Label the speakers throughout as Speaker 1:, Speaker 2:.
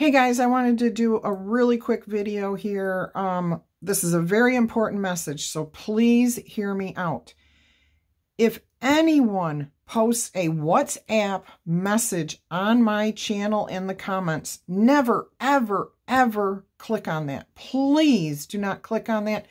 Speaker 1: Hey guys, I wanted to do a really quick video here. Um, this is a very important message, so please hear me out. If anyone posts a WhatsApp message on my channel in the comments, never, ever, ever click on that. Please do not click on that.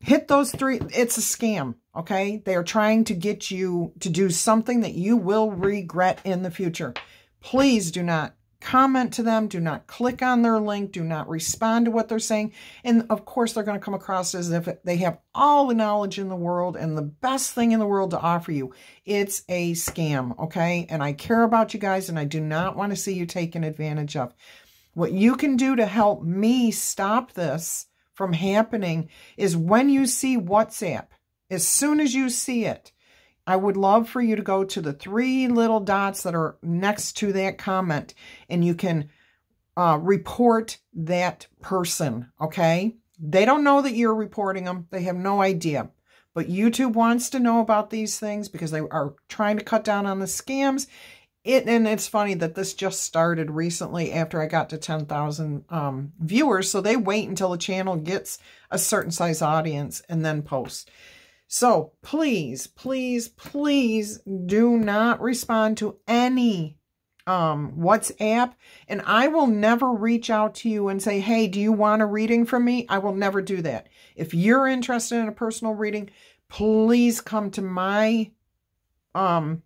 Speaker 1: Hit those three. It's a scam, okay? They are trying to get you to do something that you will regret in the future. Please do not comment to them. Do not click on their link. Do not respond to what they're saying. And of course, they're going to come across as if they have all the knowledge in the world and the best thing in the world to offer you. It's a scam, okay? And I care about you guys and I do not want to see you taken advantage of. What you can do to help me stop this from happening is when you see WhatsApp, as soon as you see it, I would love for you to go to the three little dots that are next to that comment and you can uh, report that person, okay? They don't know that you're reporting them. They have no idea. But YouTube wants to know about these things because they are trying to cut down on the scams. It And it's funny that this just started recently after I got to 10,000 um, viewers. So they wait until the channel gets a certain size audience and then post. So please, please, please do not respond to any um, WhatsApp. And I will never reach out to you and say, hey, do you want a reading from me? I will never do that. If you're interested in a personal reading, please come to my um,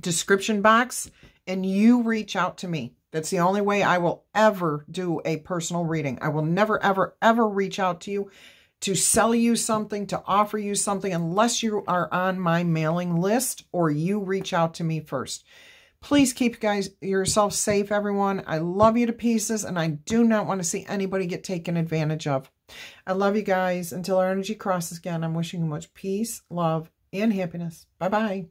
Speaker 1: description box and you reach out to me. That's the only way I will ever do a personal reading. I will never, ever, ever reach out to you to sell you something, to offer you something, unless you are on my mailing list or you reach out to me first. Please keep guys yourself safe, everyone. I love you to pieces, and I do not want to see anybody get taken advantage of. I love you guys. Until our energy crosses again, I'm wishing you much peace, love, and happiness. Bye-bye.